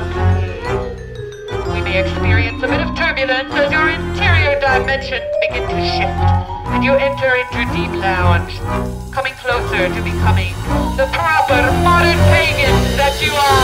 We may experience a bit of turbulence as your interior dimensions begin to shift, and you enter into Deep Lounge, coming closer to becoming the proper modern pagan that you are.